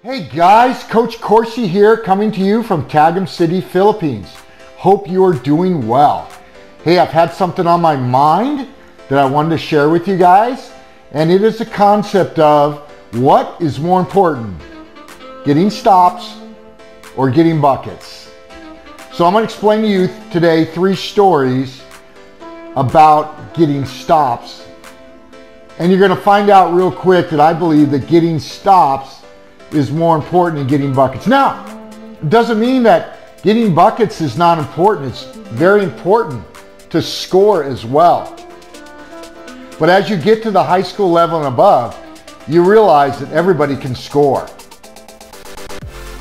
Hey guys, Coach Corsi here coming to you from Tagum City, Philippines. Hope you are doing well. Hey, I've had something on my mind that I wanted to share with you guys, and it is the concept of what is more important, getting stops or getting buckets. So I'm going to explain to you today three stories about getting stops. And you're going to find out real quick that I believe that getting stops is more important than getting buckets. Now, it doesn't mean that getting buckets is not important. It's very important to score as well. But as you get to the high school level and above, you realize that everybody can score.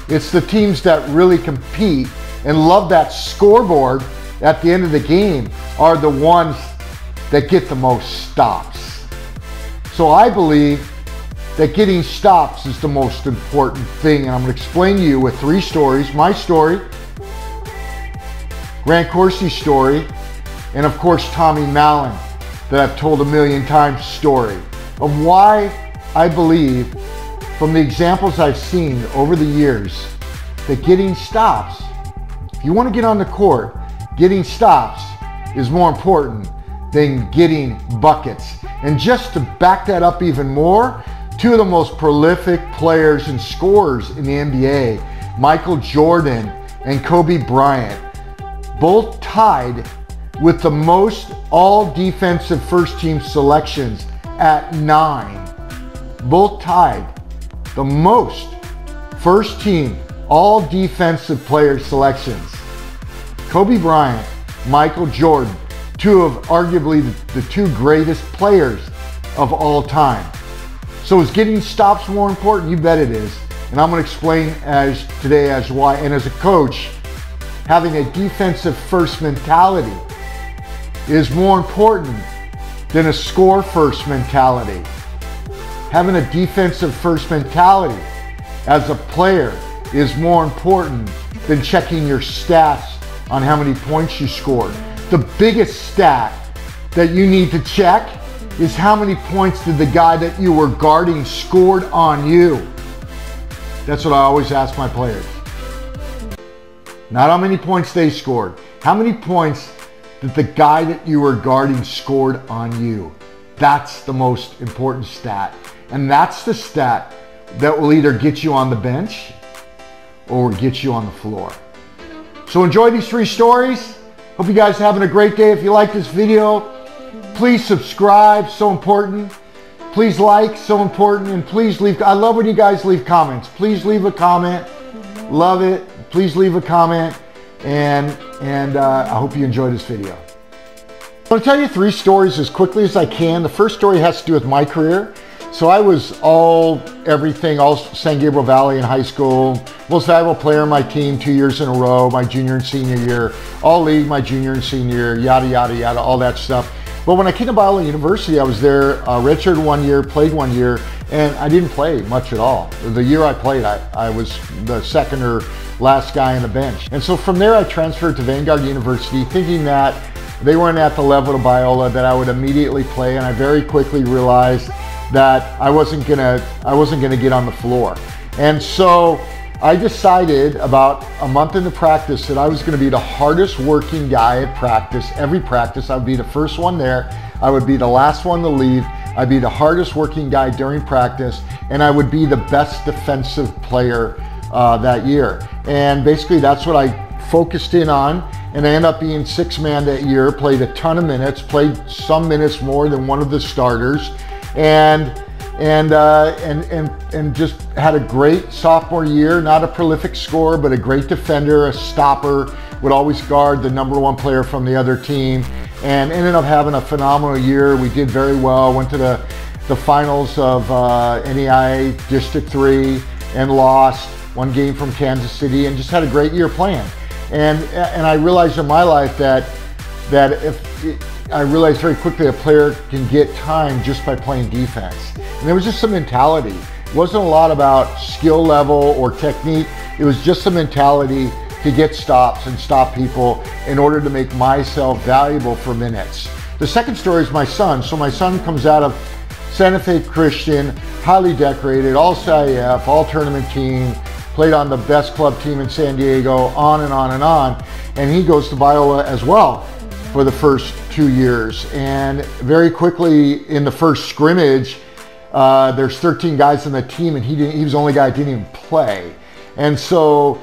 It's the teams that really compete and love that scoreboard at the end of the game are the ones that get the most stops. So I believe that getting stops is the most important thing. And I'm to explain to you with three stories my story, Grant Corsi's story, and of course, Tommy Mallon, that I've told a million times story of why I believe from the examples I've seen over the years that getting stops, if you want to get on the court, getting stops is more important than getting buckets. And just to back that up even more, two of the most prolific players and scorers in the NBA, Michael Jordan and Kobe Bryant, both tied with the most all defensive first team selections at nine. Both tied the most first team all defensive player selections. Kobe Bryant, Michael Jordan, two of arguably the, the two greatest players of all time. So is getting stops more important? You bet it is. And I'm going to explain as today as why. And as a coach, having a defensive first mentality is more important than a score first mentality. Having a defensive first mentality as a player is more important than checking your stats on how many points you scored. The biggest stat that you need to check is how many points did the guy that you were guarding scored on you? That's what I always ask my players. Not how many points they scored. How many points did the guy that you were guarding scored on you? That's the most important stat. And that's the stat that will either get you on the bench or get you on the floor. So enjoy these three stories. Hope you guys are having a great day. If you like this video, Please subscribe, so important. Please like, so important. And please leave, I love when you guys leave comments. Please leave a comment. Love it. Please leave a comment. And, and uh, I hope you enjoyed this video. I'm to tell you three stories as quickly as I can. The first story has to do with my career. So I was all everything, all San Gabriel Valley in high school, most valuable player on my team two years in a row, my junior and senior year, all league my junior and senior year, yada, yada, yada, all that stuff. But when I came to Biola University, I was there, uh, one year, played one year, and I didn't play much at all. The year I played, I, I was the second or last guy on the bench. And so from there, I transferred to Vanguard University, thinking that they weren't at the level of Biola that I would immediately play, and I very quickly realized that I wasn't gonna, I wasn't gonna get on the floor. And so I decided about a month into practice that I was going to be the hardest working guy at practice. Every practice, I would be the first one there. I would be the last one to leave. I'd be the hardest working guy during practice, and I would be the best defensive player uh, that year. And basically, that's what I focused in on. And I ended up being six man that year, played a ton of minutes, played some minutes more than one of the starters. And and, uh, and, and, and just had a great sophomore year. Not a prolific scorer, but a great defender, a stopper, would always guard the number one player from the other team, and ended up having a phenomenal year. We did very well, went to the, the finals of uh, NAIA District 3 and lost one game from Kansas City and just had a great year playing. And, and I realized in my life that, that if, I realized very quickly a player can get time just by playing defense. And there was just some mentality. It wasn't a lot about skill level or technique. It was just a mentality to get stops and stop people in order to make myself valuable for minutes. The second story is my son. So my son comes out of Santa Fe Christian, highly decorated, all CIF, all tournament team, played on the best club team in San Diego, on and on and on. And he goes to Biola as well for the first two years. And very quickly in the first scrimmage, uh, there's 13 guys on the team, and he he was the only guy that didn't even play. And so,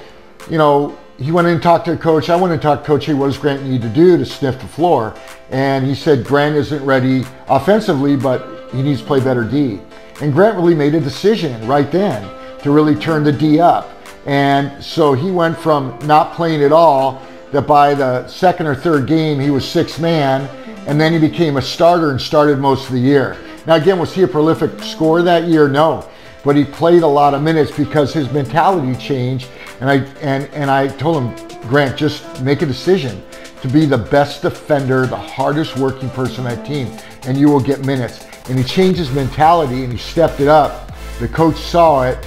you know, he went in and talked to the coach. I went and talked to coach, hey, what does Grant need to do to sniff the floor? And he said, Grant isn't ready offensively, but he needs to play better D. And Grant really made a decision right then to really turn the D up. And so he went from not playing at all, that by the second or third game, he was six man, and then he became a starter and started most of the year. Now, again, was he a prolific scorer that year? No. But he played a lot of minutes because his mentality changed. And I and, and I told him, Grant, just make a decision to be the best defender, the hardest working person on that team, and you will get minutes. And he changed his mentality and he stepped it up. The coach saw it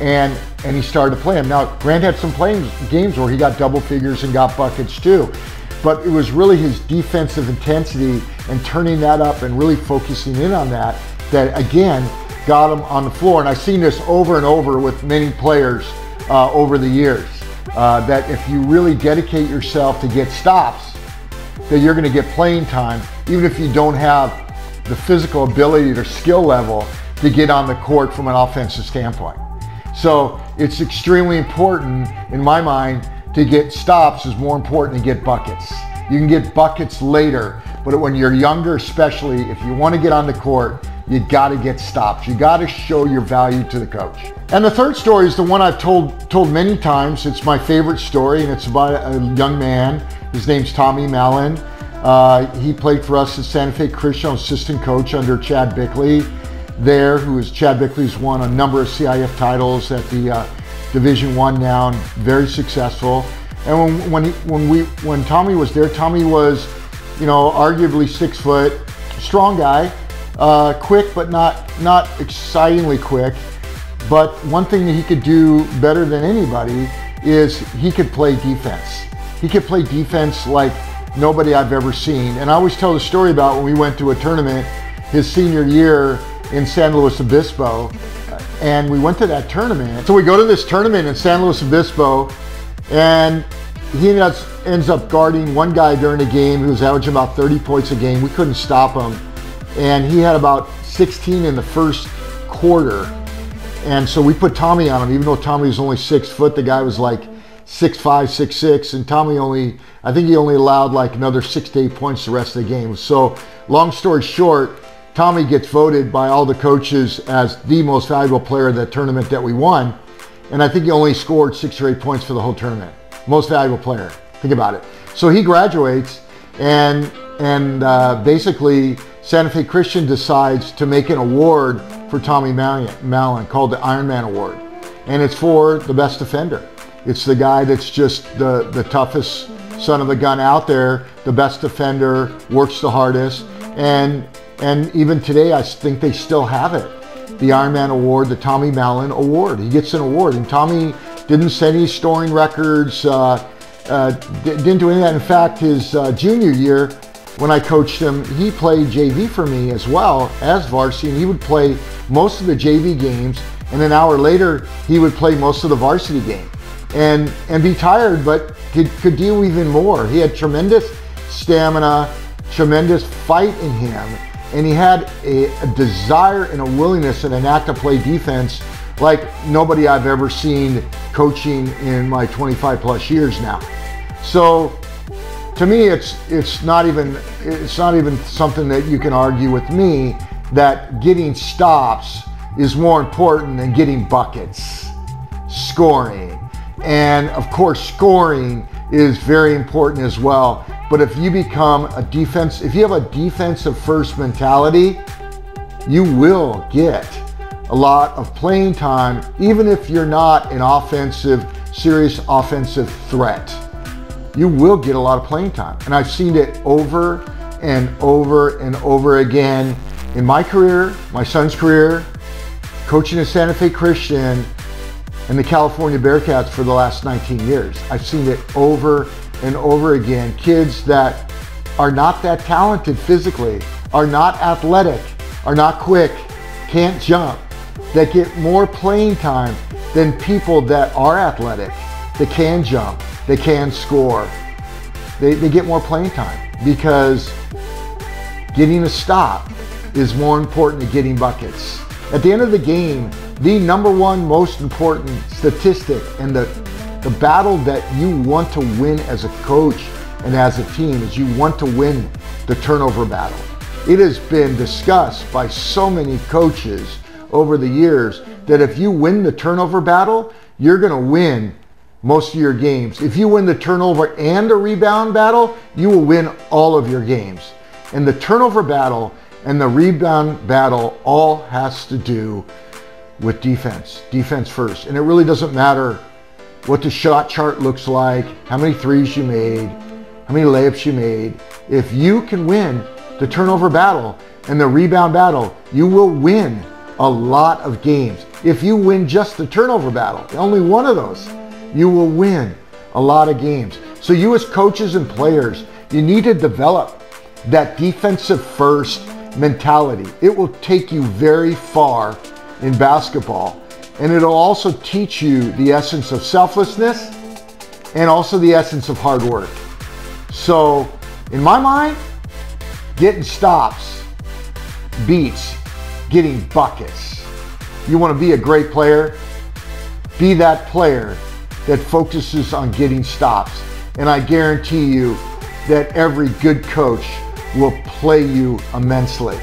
and and he started to play him. Now, Grant had some playing games where he got double figures and got buckets too but it was really his defensive intensity and turning that up and really focusing in on that that again got him on the floor. And I've seen this over and over with many players uh, over the years uh, that if you really dedicate yourself to get stops, that you're going to get playing time, even if you don't have the physical ability or skill level to get on the court from an offensive standpoint. So it's extremely important in my mind to get stops is more important to get buckets. You can get buckets later, but when you're younger, especially if you want to get on the court, you got to get stops. You got to show your value to the coach. And the third story is the one I've told told many times. It's my favorite story, and it's about a young man. His name's Tommy Mallon. Uh, he played for us at Santa Fe Christian, assistant coach under Chad Bickley there, who is Chad Bickley's won a number of CIF titles at the uh, Division One now, very successful. And when when, he, when we when Tommy was there, Tommy was, you know, arguably six foot, strong guy, uh, quick but not not excitingly quick. But one thing that he could do better than anybody is he could play defense. He could play defense like nobody I've ever seen. And I always tell the story about when we went to a tournament his senior year in San Luis Obispo and we went to that tournament. So we go to this tournament in San Luis Obispo, and he ends up guarding one guy during the game who was averaging about 30 points a game. We couldn't stop him, and he had about 16 in the first quarter. And so we put Tommy on him, even though Tommy was only six foot. The guy was like six five, six six, and Tommy only, I think he only allowed like another six to eight points the rest of the game. So long story short, Tommy gets voted by all the coaches as the most valuable player of that tournament that we won. And I think he only scored six or eight points for the whole tournament. Most valuable player. Think about it. So he graduates and and uh, basically Santa Fe Christian decides to make an award for Tommy Mallon called the Ironman Award. And it's for the best defender. It's the guy that's just the, the toughest son of a gun out there, the best defender, works the hardest. And and even today, I think they still have it. The Ironman Award, the Tommy Mallon Award. He gets an award. And Tommy didn't set any scoring records, uh, uh, didn't do any of that. In fact, his uh, junior year, when I coached him, he played JV for me as well as varsity, and he would play most of the JV games. And an hour later, he would play most of the varsity game and, and be tired, but could, could do even more. He had tremendous stamina, tremendous fight in him and he had a, a, desire and a willingness and an act to play defense like nobody I've ever seen coaching in my 25 plus years now. So to me, it's it's not even it's not even something that you can argue with me that getting stops is more important than getting buckets, scoring, and of course scoring is very important as well. But if you become a defense, if you have a defensive first mentality, you will get a lot of playing time, even if you're not an offensive, serious offensive threat. You will get a lot of playing time. And I've seen it over and over and over again in my career, my son's career, coaching at Santa Fe Christian and the California Bearcats for the last 19 years. I've seen it over and over again. Kids that are not that talented physically, are not athletic, are not quick, can't jump, that get more playing time than people that are athletic, that can jump, they can score. They, they get more playing time because getting a stop is more important than getting buckets. At the end of the game, the number one most important statistic and the, the battle that you want to win as a coach and as a team is you want to win the turnover battle. It has been discussed by so many coaches over the years that if you win the turnover battle, you're going to win most of your games. If you win the turnover and a rebound battle, you will win all of your games. And the turnover battle and the rebound battle all has to do with defense, defense first. And it really doesn't matter what the shot chart looks like, how many threes you made, how many layups you made. If you can win the turnover battle and the rebound battle, you will win a lot of games. If you win just the turnover battle, only one of those, you will win a lot of games. So you as coaches and players, you need to develop that defensive first mentality. It will take you very far in basketball. And it'll also teach you the essence of selflessness and also the essence of hard work. So in my mind, getting stops beats getting buckets. You want to be a great player? Be that player that focuses on getting stops. And I guarantee you that every good coach will play you immensely.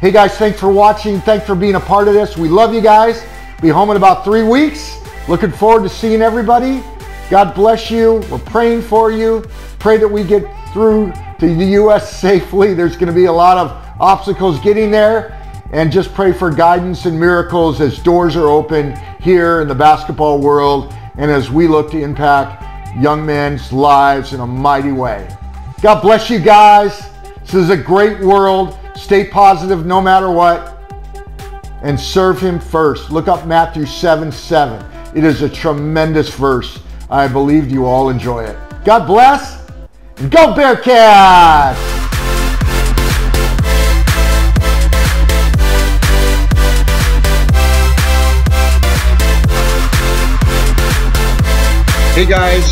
Hey guys, thanks for watching. Thanks for being a part of this. We love you guys. Be home in about three weeks. Looking forward to seeing everybody. God bless you. We're praying for you. Pray that we get through to the U.S. safely. There's going to be a lot of obstacles getting there. And just pray for guidance and miracles as doors are open here in the basketball world and as we look to impact young men's lives in a mighty way. God bless you guys. This is a great world. Stay positive no matter what. And serve him first. Look up Matthew 7 7. It is a tremendous verse. I believe you all enjoy it. God bless go Bearcats! Hey guys,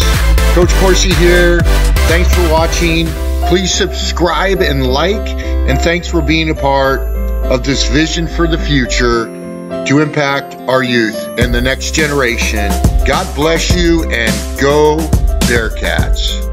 Coach Coursey here. Thanks for watching. Please subscribe and like, and thanks for being a part of this vision for the future to impact our youth and the next generation. God bless you and go Bearcats.